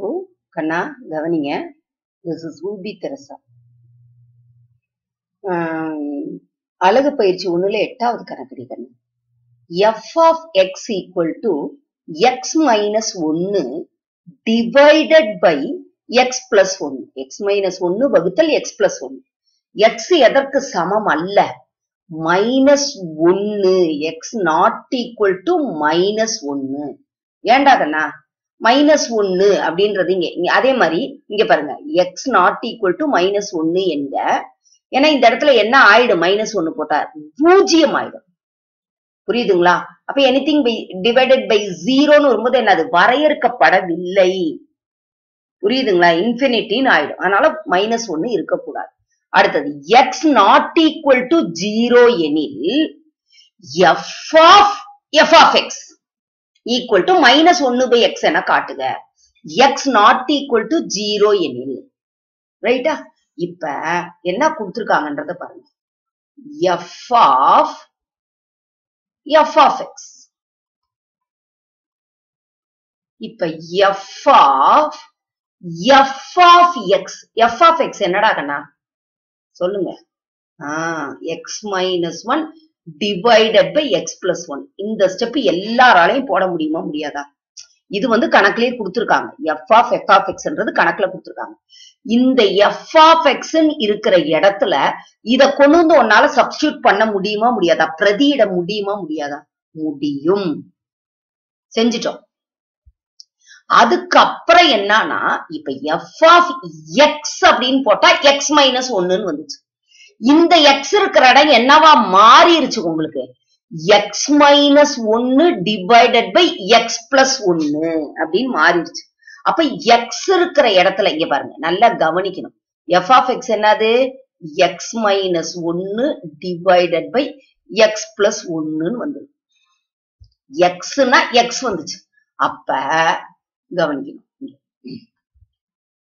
பாப்பு கண்ணா கவனிங்க. This is Ruby Teresa அழகு பயிற்சி ஒண்ணுல எட்டாவது கணக்கு கண்ணு. F of x equal to x minus ஒன்னு டிவைடட் பை எக்ஸ் பிளஸ் ஒன்னு எக்ஸ் மைனஸ் ஒன்னு வகுத்தல் எக்ஸ் பிளஸ் ஒன்னு எக்ஸ் எதற்கு சமம் அல்ல? மைனஸ் ஒன்னு x not equal to minus ஒன்னு ஏண்டா கண்ணா? மைனஸ் ஒன்னு அப்படின்றது இங்க. அதே மாதிரி இங்க பாருங்க. X not equal to minus ஒன்னு என்க ஏன்னா இந்த இடத்துல என்ன ஆயிடும்? மைனஸ் ஒன்னு போட்டா பூஜ்ஜியம் ஆயிடும். புரியுதுங்களா? அப்ப எனிதிங் பை டிவைடட் பை ஜீரோன்னு வரும்போது என்ன அது? வரையறுக்கப்படவில்லை. புரியுதுங்களா? இன்ஃபினிட்டின்னு ஆயிடும். அதனால மைனஸ் ஒன்னு இருக்கக்கூடாது. அடுத்தது x not equal to zero எனில் f of f of x equal to minus ஒன்னு பை எக்ஸ் என காட்டுக. X not equal to zero எனில். ரைட்டா இப்ப என்ன கொடுத்துருக்காங்கன்றத பாருங்க. F of f of x இப்ப f of f of x f of x என்னடா கண்ணா? சொல்லுங்க. ஆஹ் x minus one divided by x plus one இந்த ஸ்டெப் எல்லாராலையும் போட முடியுமா முடியாதா? இது வந்து கணக்குலயே கொடுத்துருக்காங்க. எஃப் ஆஃப் எஃப் ஆஃப் எக்ஸ்ன்றது கணக்குல கொடுத்துருக்காங்க. இந்த எஃப் ஆஃப் எக்ஸ் இருக்கிற இடத்துல இத கொண்டு வந்து உன்னால சப்ஸ்டியூட் பண்ண முடியுமா முடியாதா? பிரதியிட முடியுமா முடியாதா? முடியும். செஞ்சிட்டோம். அதுக்கப்புறம் என்னன்னா இப்ப எஃப் ஆஃப் எக்ஸ் அப்படின்னு போட்டா எக்ஸ் மைனஸ் ஒன்னுன்னு வந்துச்சு. இந்த எக்ஸ் இருக்கிற இடம் என்னவா மாறிடுச்சு உங்களுக்கு? எக்ஸ் மைனஸ் ஒன்னு டிவைடட் பை எக்ஸ் பிளஸ் ஒன்னு அப்படின்னு மாறிடுச்சு அப்ப எக்ஸ் இருக்கிற இடத்துல இங்க பாருங்க நல்லா கவனிக்கணும். எஃப் ஆஃப் எக்ஸ் என்னது? எக்ஸ் மைனஸ் ஒன்னு டிவைடட் பை எக்ஸ் பிளஸ் ஒன்னுன்னு வந்து எக்ஸ்னா எக்ஸ் வந்துச்சு. அப்ப கவனிக்கணும்.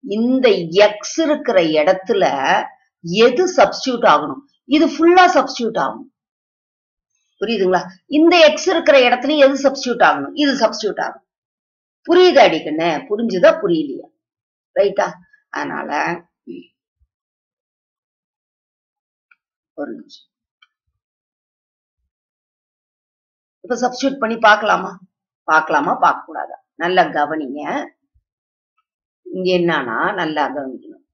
இந்த எக்ஸ் இருக்கிற இடத்துல எது சப்ஸ்டியூட் ஆகணும்? இது ஃபுல்லா சப்ஸ்டியூட் ஆகணும் புரியுதுங்களா? இந்த எக்ஸ் இருக்கிற இடத்துல எது சப்ஸ்டியூட் ஆகணும்? இது சப்ஸ்டியூட் ஆகும். புரியுது அடிக்கண்ணே? புரிஞ்சுதா புரியலையா? ரைட்டா அதனால ஒரு நிமிஷம். இப்ப சப்ஸ்டியூட் பண்ணி பார்க்கலாமா? பார்க்கலாமா? பார்க்க கூடாதா நல்லா கவனிங்க. இங்க என்னன்னா நல்லா கவனிக்கணும்.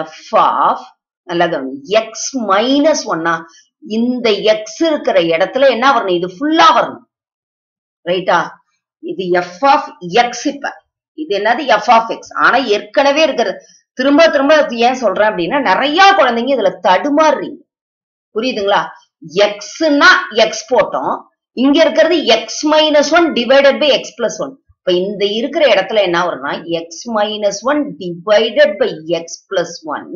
எஃப் ஆஃப் நல்லா கவனி எக்ஸ் மைனஸ் ஒன்னா இந்த எக்ஸ் இருக்கிற இடத்துல என்ன வரணும்? இது ஃபுல்லா வரணும். ரைட்டா இது எஃப் ஆஃப் எக்ஸ் இப்ப. இது என்னது? எஃப் ஆஃப் எக்ஸ் ஆனா ஏற்கனவே இருக்கிறது திரும்ப திரும்ப ஏன் சொல்றேன் அப்படின்னா நிறைய குழந்தைங்க இதுல தடுமாறுறீங்க. புரியுதுங்களா? எக்ஸ்னா எக்ஸ் போட்டோம். இங்க இருக்கிறது x minus one divided by x plus one இப்ப இந்த இருக்கிற இடத்துல என்ன வரும்னா x minus one divided by x plus one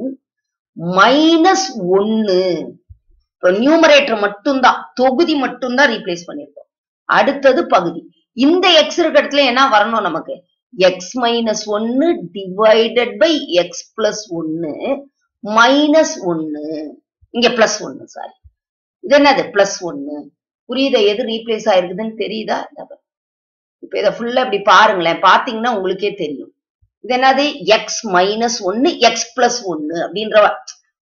minus ஒன்னு இப்போ நியூமரேட்டர் மட்டும்தான் தொகுதி மட்டும்தான் ரீப்ளேஸ் பண்ணிருக்கோம். அடுத்தது பகுதி. இந்த எக்ஸ் இருக்க இடத்துல என்ன வரணும் நமக்கு? எக்ஸ் மைனஸ் ஒன்னு டிவைடட் பை எக்ஸ் பிளஸ் ஒன்னு மைனஸ் ஒன்னு இங்க பிளஸ் ஒன்னு சாரி இது என்னது? பிளஸ் ஒன்னு புரியுதா? எது ரீப்ளேஸ் ஆயிருக்குதுன்னு தெரியுதா? இப்ப இதை ஃபுல்லா இப்படி பாருங்களேன். பாத்தீங்கன்னா உங்களுக்கே தெரியும். இது என்னது? எக்ஸ் மைனஸ் ஒன்னு எக்ஸ் பிளஸ் ஒன்னு அப்படின்ற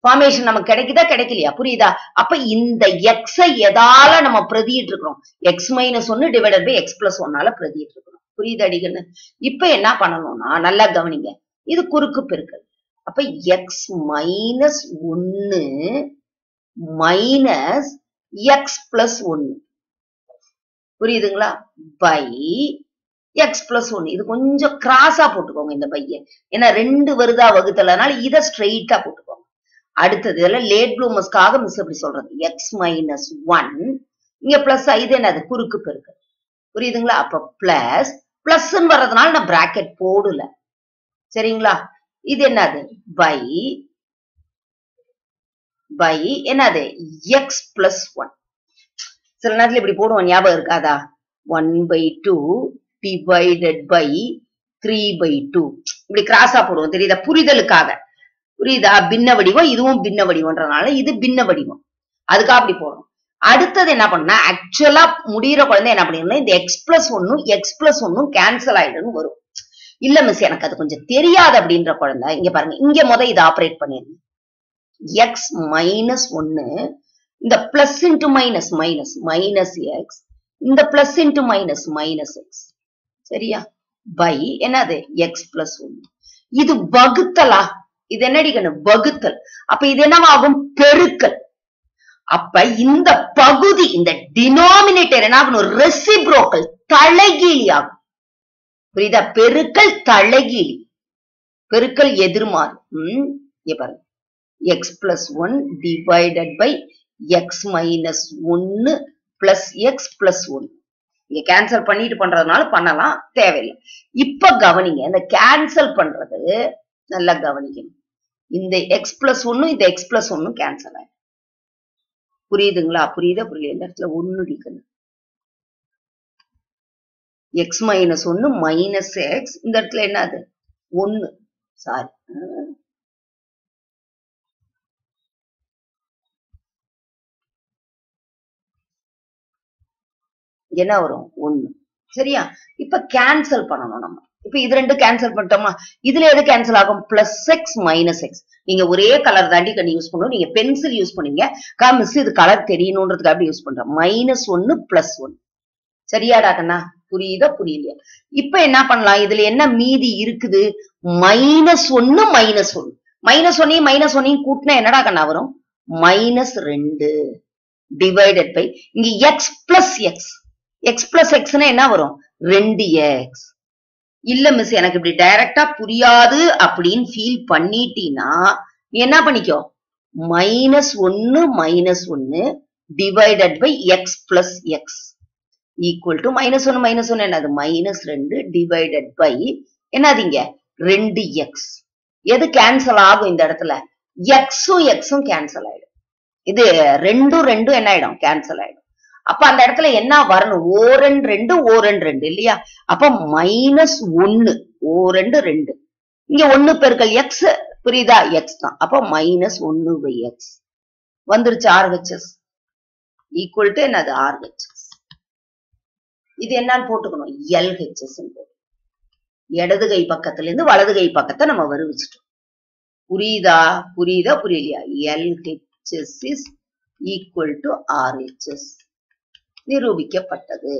ஃபார்மேஷன் நமக்கு கிடைக்குதா கிடைக்கலையா? புரியுதா? அப்ப இந்த எக்ஸை எதால நம்ம பிரதிட்டு இருக்கிறோம். எக்ஸ் மைனஸ் ஒன்னு டிவைடட் பை எக்ஸ் பிளஸ் ஒன்னால பிரதிட்டு இருக்கிறோம். புரியுது அடிக்கன்னு இப்ப என்ன பண்ணணும்னா நல்லா கவனிங்க. இது குறுக்கு பெருக்கல். அப்ப எக்ஸ் மைனஸ் ஒன்னு மைனஸ் எக்ஸ் பிளஸ் ஒன்னு புரியுதுங்களா? பை எக்ஸ் பிளஸ் ஒன் இது கொஞ்சம் கிராஸா போட்டுக்கோங்க இந்த பைய. ஏன்னா ரெண்டு வருதா வகுத்தலனால இதை ஸ்ட்ரெயிட்டா போட்டுக்கோங்க. அடுத்தது இதெல்லாம் லேட் ப்ளூமஸ்க்காக மிஸ் எப்படி சொல்றது? எக்ஸ் மைனஸ் ஒன் இங்க பிளஸ் இது என்னது? குறுக்கு பெருக்கு. புரியுதுங்களா? அப்ப பிளஸ் பிளஸ் வர்றதுனால நான் பிராக்கெட் போடல. சரிங்களா? இது என்னது? பை பை என்னது? எக்ஸ் பிளஸ் ஒன் சில நேரத்துல இப்படி போடுவோம். ஞாபகம் இருக்காதா? One by two divided by three by two இப்படி கிராஸா போடுவோம் தெரியுதா? புரிதலுக்காக. புரியுதா? பின்ன வடிவம் இதுவும் பின்ன வடிவம்ன்றனால இது பின்ன வடிவம். அதுக்காக அப்படி போடுறோம். அடுத்தது என்ன பண்ணா ஆக்சுவலா முடிகிற குழந்தை என்ன பண்ணிருந்தா இந்த எக்ஸ் பிளஸ் ஒன்னும் எக்ஸ் பிளஸ் ஒன்னும் கேன்சல் ஆயிடுன்னு வரும். இல்ல மிஸ் எனக்கு அது கொஞ்சம் தெரியாது அப்படின்ற குழந்தை இங்க பாருங்க இங்க முத இதை ஆபரேட் பண்ணிருங்க எக்ஸ் மைனஸ் ஒன்னு இந்த plus into minus minus minus x இந்த plus into minus minus x சரியா? பை என்னது? எக்ஸ் பிளஸ் ஒன்னு இது வகுத்தலா? இது என்னடி கண்ணு? வகுத்தல். அப்ப இது என்னவாகும்? பெருக்கல். அப்ப இந்த பகுதி இந்த டினாமினேட்டர் என்ன ஆகணும் ரெசிப்ரோக்கல் தலைகீழி ஆகும் புரியுதா? பெருக்கல் தலைகீழி. பெருக்கல் எதிர்மாறு. உம் பாருங்க. X plus one divided by x minus ஒன்னு பிளஸ் எக்ஸ் பிளஸ் ஒன் நீங்க கேன்சல் பண்ணிட்டு பண்றதுனால பண்ணலாம் தேவையில்லை. இப்ப கவனிங்க இந்த கேன்சல் பண்றது நல்லா கவனிக்கணும். இந்த எக்ஸ் பிளஸ் ஒன்னும் இந்த எக்ஸ் பிளஸ் ஒன்னும் கேன்சல் ஆயிடும். புரியுதுங்களா? புரியுதா? புரியல. இந்த இடத்துல ஒன்னு அடிக்கணும் எக்ஸ் மைனஸ் ஒன்னு மைனஸ் எக்ஸ் இந்த இடத்துல என்னது ஒன்னு சாரி என்ன வரும்? ஒண்ணு. சரியா? இப்ப கேன்சல் பண்ணணும் நம்ம. இப்ப இது ரெண்டு கேன்சல் பண்ணிட்டோமா இதுல எது கேன்சல் ஆகும்? பிளஸ் எக்ஸ் மைனஸ் எக்ஸ் நீங்க ஒரே கலர் தாண்டி கண்ணி யூஸ் பண்ணணும். நீங்க பென்சில் யூஸ் பண்ணீங்க. கா மிஸ் இது கலர் தெரியணுன்றதுக்காக யூஸ் பண்றோம் மைனஸ் ஒன்னு பிளஸ் ஒன் சரியாடா கண்ணா? புரியுதா புரியலையா? இப்ப என்ன பண்ணலாம்? இதுல என்ன மீதி இருக்குது? மைனஸ் ஒன்னு மைனஸ் ஒன்னு மைனஸ் ஒன்னையும் மைனஸ் ஒன்னையும் கூட்டினா என்னடா கண்ணா வரும்? மைனஸ் ரெண்டு. டிவைடட் பை இங்க x plus x x plus எக்ஸ்னா என்ன வரும்? ரெண்டு எக்ஸ் இல்ல மிஸ் எனக்கு இப்படி டைரக்டா புரியாது அப்படின்னு ஃபீல் பண்ணிட்டீங்கன்னா நீ என்ன பண்ணிக்கோ? மைனஸ் ஒன்னு மைனஸ் ஒன்னு divided by x plus x equal to minus ஒன்னு மைனஸ் ஒன்னு என்னது? மைனஸ் ரெண்டு டிவைடட் பை என்னதுங்க ரெண்டு எக்ஸ் எது கேன்சல் ஆகும் இந்த இடத்துல? எக்ஸும் எக்ஸும் கேன்சல் ஆயிடும். இது ரெண்டும் ரெண்டும் என்ன ஆயிடும்? கேன்சல் ஆயிடும். அப்ப அந்த இடத்துல என்ன வரணும்? ஓ ரெண்டு ரெண்டு ஓ ரெண்டு ரெண்டு இல்லையா? அப்ப மைனஸ் ஒன்னு ஓ ரெண்டு ரெண்டு. இங்க ஒன்னு பெருக்கள் எக்ஸ் புரியுதா? எக்ஸ் தான். அப்ப மைனஸ் ஒன்னு பை எக்ஸ் வந்துருச்சு ஆர்ஹெச்எஸ் ஈக்குவல் டு என்னது? ஆர்ஹெச்எஸ் இது என்னன்னு போட்டுக்கணும். எல்ஹெச்எஸ் இடது கை பக்கத்துல இருந்து வலது கை பக்கத்தை நம்ம வருவிச்சிட்டோம். புரியுதா? புரியுதா? புரியலையா? LHS is equal to RHS நிரூபிக்கப்பட்டது.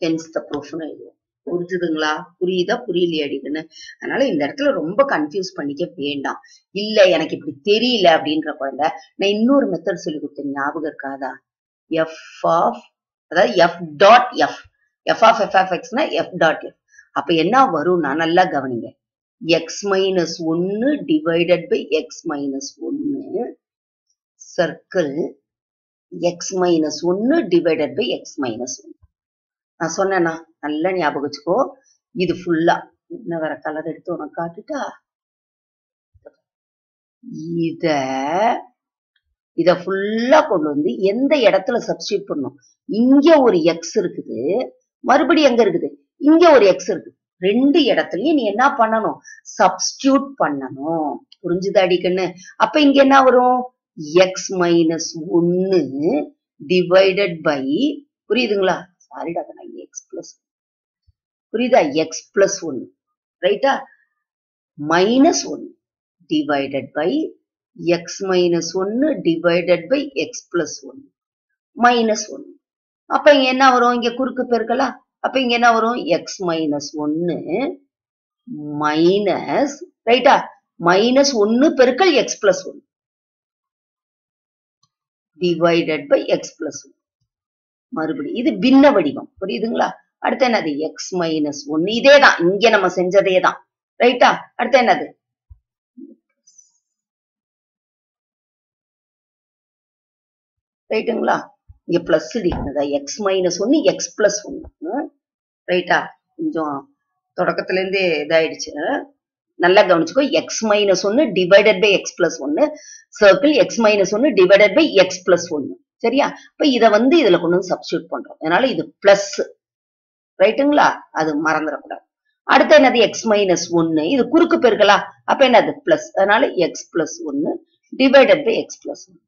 Hence the ப்ரூஃப்னு எழுதுவோம். புரிஞ்சுதுங்களா? புரியுதா? புரியலையா அப்படின்னு? அதனால இந்த இடத்துல ரொம்ப கன்ஃபியூஸ் பண்ணிக்க வேண்டாம். இல்ல எனக்கு இப்படி தெரியல அப்படின்ற குழந்தை நான் இன்னொரு மெத்தட் சொல்லி கொடுத்தேன். ஞாபகம் இருக்காதா? எஃப் ஆஃப் அதாவது f dot f f of f of எக்ஸ்னா F dot F அப்ப என்ன வரும்னா நல்லா கவனிங்க. எக்ஸ் மைனஸ் ஒன்னு டிவைடட் பை எக்ஸ் மைனஸ் ஒன்னு. சர்க்கிள் எக்ஸ் மைனஸ் ஒன்னு டிவைடட் பை எக்ஸ் மைனஸ் ஒன்னு. நான் சொன்னேன்னா நல்லா ஞாபகம் வச்சுக்கோ. இது ஃபுல்லா இன்னும் வேற கலர் எடுத்து உனக்கு காட்டுட்டா? இத இத ஃபுல்லா கொண்டு வந்து எந்த இடத்துல சப்ஸ்டியூட் பண்ணும் இங்க ஒரு எக்ஸ் இருக்குது. மறுபடியும் எங்க இருக்குது? இங்க ஒரு எக்ஸ் இருக்கு ரெண்டு இடத்துலயும் நீ என்ன பண்ணணும்? சப்ஸ்டியூட் பண்ணணும். புரிஞ்சுதா அடிக்கண்ணு? அப்ப இங்க என்ன வரும்? எக்ஸ் மைனஸ் ஒன்னு டிவைடட் பை புரியுதுங்களா? சாரிடா நான் எக்ஸ் பிளஸ் புரியுதா? எக்ஸ் பிளஸ் ஒன்னு ரைட்டா minus one divided by x minus ஒன்னு divided by x plus one minus one அப்ப இங்க என்ன வரும்? இங்க குறுக்கு பெருக்கலா? அப்ப இங்க என்ன வரும்? எக்ஸ் மைனஸ் ஒன்னு மைனஸ் ரைட்டா மைனஸ் ஒன்னு பெருக்கல் x plus one divided by x plus one மறுபடி இது பின்ன வடிவம். புரியுதுங்களா? அடுத்து என்னது? எக்ஸ் மைனஸ் ஒன்னு இதே தான் இங்க நம்ம செஞ்சதே தான் ரைட்டா அடுத்து என்னது? ரைட்டுங்களா இங்க பிளஸ் அடிக்கிறதா எக்ஸ் மைனஸ் ஒன்னு எக்ஸ் பிளஸ் ஒன்னு. ரைட்டா கொஞ்சம் தொடக்கத்துல இருந்தே இதாயிடுச்சு. நல்லா கவனிச்சுக்கோ. எக்ஸ் மைனஸ் ஒன்னு டிவைடட் பை எக்ஸ் பிளஸ் ஒன்னு. சர்க்கிள் எக்ஸ் மைனஸ் ஒன்னு டிவைடட் பை எக்ஸ் பிளஸ் ஒன்னு. சரியா? இப்போ இத வந்து இதுல கொண்டு வந்து சப்ஸ்டியூட் பண்றோம். அதனால இது பிளஸ் ரைட்டுங்களா அது மறந்துடக்கூடாது. அடுத்து என்னது? எக்ஸ் மைனஸ் ஒன்னு. இது குறுக்கு பெருக்கலா? அப்ப என்னது? பிளஸ் அதனால எக்ஸ் பிளஸ் ஒன்னு டிவைடட் பை எக்ஸ் பிளஸ் ஒன்று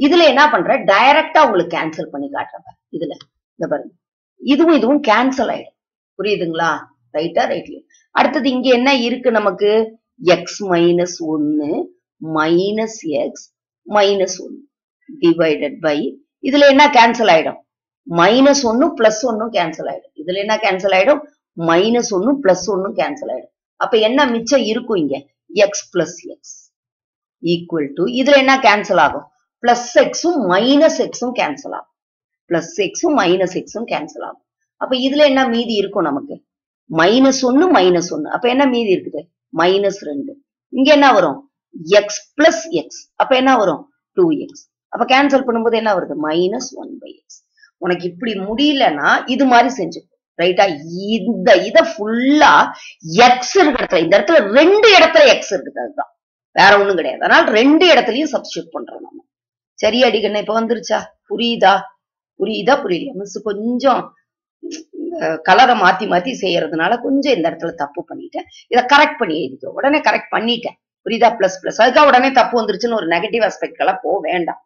இதுல என்ன பண்ற? டைரக்டா உங்களுக்கு கேன்சல் பண்ணி காட்டுறப்ப இதுல. இந்த பாருங்க. இதுவும் இதுவும் கேன்சல் ஆயிடும். புரியுதுங்களா? ரைட்டா ரைட்லயும் அடுத்தது இங்க என்ன இருக்கு நமக்கு? எக்ஸ் மைனஸ் ஒன்னு மைனஸ் எக்ஸ் மைனஸ் ஒன்னு டிவைடட் பை இதுல என்ன கேன்சல் ஆயிடும்? மைனஸ் ஒன்னு பிளஸ் ஒன்னும் கேன்சல் ஆயிடும். இதுல என்ன கேன்சல் ஆயிடும்? மைனஸ் ஒன்னு பிளஸ் ஒன்னும் கேன்சல் ஆயிடும். அப்ப என்ன மிச்சம் இருக்கும் இங்க? X plus x equal to இதுல என்ன கேன்சல் ஆகும்? பிளஸ் எக்ஸும் மைனஸ் எக்ஸும் கேன்சல் ஆகும். பிளஸ் எக்ஸும் மைனஸ் எக்ஸும் கேன்சல் ஆகும். அப்ப இதுல என்ன மீதி இருக்கும் நமக்கு? மைனஸ் ஒன்னு மைனஸ் ஒன்னு அப்ப என்ன மீதி இருக்குது? மைனஸ் ரெண்டு. இங்க என்ன வரும்? எக்ஸ் பிளஸ் எக்ஸ் அப்ப என்ன வரும்? டூ எக்ஸ் அப்ப கேன்சல் பண்ணும்போது என்ன வருது? மைனஸ் ஒன் பை எக்ஸ் உனக்கு இப்படி முடியலன்னா இது மாதிரி செஞ்சு. ரைட்டா இந்த இத ஃபுல்லா எக்ஸ் இருக்கிற இடத்துல இந்த இடத்துல ரெண்டு இடத்துல எக்ஸ் இருக்குது அதுதான். வேற ஒண்ணும் கிடையாது. அதனால ரெண்டு இடத்துலயும் சப்ஸ்டியூட் பண்றோம் நம்ம. சரி அடிக்கண்ணா இப்ப வந்துருச்சா? புரியுதா? புரியுதா புரியல மிஸ் கொஞ்சம் கலரை மாத்தி மாத்தி செய்யறதுனால கொஞ்சம் இந்த இடத்துல தப்பு பண்ணிட்டேன். இதை கரெக்ட் பண்ணி எழுதிக்கிறோம் உடனே கரெக்ட் பண்ணிட்டேன். புரியுதா? பிளஸ் பிளஸ் அதுக்காக உடனே தப்பு வந்துருச்சுன்னு ஒரு நெகட்டிவ் ஆஸ்பெக்ட் எல்லாம் போக வேண்டாம்.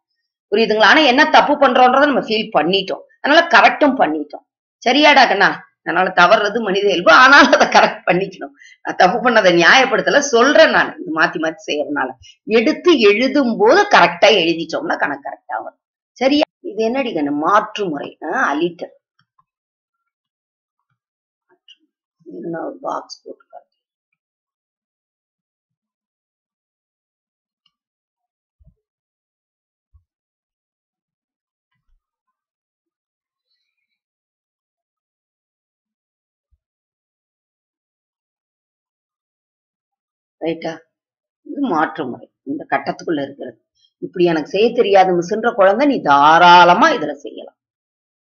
புரியுதுங்களா? ஆனா என்ன தப்பு பண்றோன்றதை நம்ம ஃபீல் பண்ணிட்டோம். அதனால கரெக்டும் பண்ணிட்டோம். சரியாடா கண்ணா அதனால தவறுறது மனித இயல்பு. ஆனாலும் அதை கரெக்ட் பண்ணிக்கணும். நான் தப்பு பண்ணதை நியாயப்படுத்தல சொல்றேன் நான். இது மாத்தி மாத்தி செய்யறதுனால. எடுத்து எழுதும் போது கரெக்டா எழுதிட்டோம்னா கணக்கு கரெக்டா வரும். சரியா? இது என்னடி கண்ணு? மாற்று முறை. அலிட்டர் ஒரு பாக்ஸ் போட்டு ரைட்டா இது மாற்று முறை இந்த கட்டத்துக்குள்ள இருக்கிறது. இப்படி எனக்கு செய்ய தெரியாத மிஸ்ன்ற குழந்தை நீ தாராளமா இதுல செய்யலாம்.